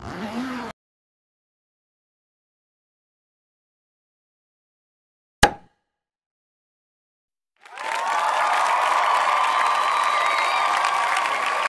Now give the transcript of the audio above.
Ah.